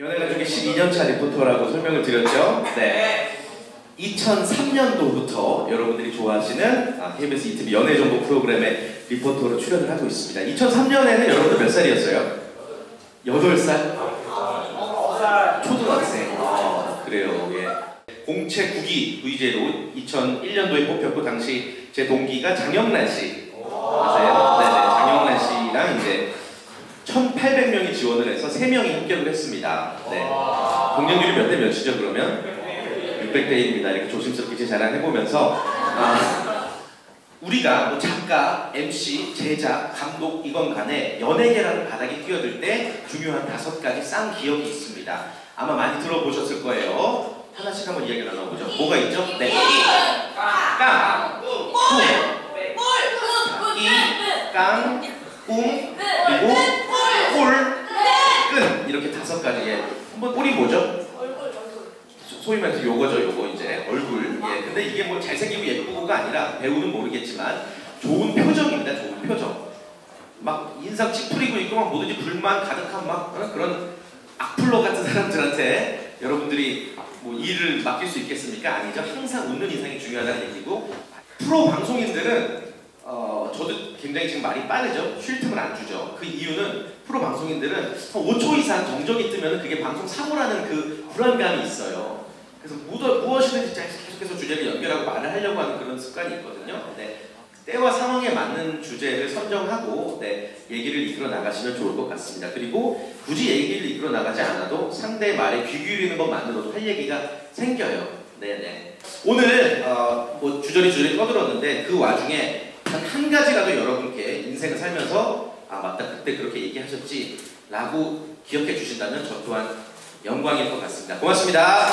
연예가족의 12년차 리포터라고 설명을 드렸죠. 네. 2003년도부터 여러분들이 좋아하시는 아, KBS ETV 연예정보 프로그램에 리포터로 출연을 하고 있습니다. 2003년에는 여러분들 몇 살이었어요? 8살? 초등학생. 아, 그래요. 예. 공채 국기 VJ로 2001년도에 뽑혔고 당시 제 동기가 장영란 씨. 아세요? 네 네. 장영란 씨랑 이제 1,800명이 지원을 해서 3명이 합격을 했습니다. 네. 경쟁률이 몇 대 몇이죠, 그러면? 600대 1입니다. 이렇게 조심스럽게 제 자랑 해보면서, 아, 우리가 뭐 작가, MC, 제작, 감독, 이건 간에 연예계라는 바닥에 뛰어들 때 중요한 다섯 가지 쌍 기억이 있습니다. 아마 많이 들어보셨을 거예요. 하나씩 한번 이야기 나눠보죠. 뭐가 있죠? 네. 깡, 꿍, 이, 깡, 꿍, 그리고 꼴, 끈 이렇게 다섯 가지 예. 한번 꼴이 뭐죠? 소- 소위 말해서 요거죠 요거 이제 얼굴 예. 근데 이게 뭐 잘생기고 예쁘고가 아니라 배우는 모르겠지만 좋은 표정입니다 좋은 표정 막 인상 찌푸리고 있고 막 뭐든지 불만 가득한 막 어? 그런 악플러 같은 사람들한테 여러분들이 뭐 일을 맡길 수 있겠습니까? 아니죠 항상 웃는 인상이 중요하다는 얘기고 프로 방송인들은 어, 저도 굉장히 지금 말이 빠르죠. 쉴 틈을 안 주죠. 그 이유는 프로 방송인들은 한 5초 이상 정적이 뜨면 그게 방송 사고라는 그 불안감이 있어요. 그래서 무엇, 무엇이든지 계속해서 주제를 연결하고 말을 하려고 하는 그런 습관이 있거든요. 네. 때와 상황에 맞는 주제를 선정하고 네, 얘기를 이끌어 나가시면 좋을 것 같습니다. 그리고 굳이 얘기를 이끌어 나가지 않아도 상대의 말에 귀 기울이는 것만으로도 할 얘기가 생겨요. 네네. 오늘 어, 뭐 주저리 주저리 떠들었는데 그 와중에 단 한 가지라도 여러분께 인생을 살면서 아 맞다 그때 그렇게 얘기하셨지 라고 기억해 주신다면 저 또한 영광일 것 같습니다. 고맙습니다.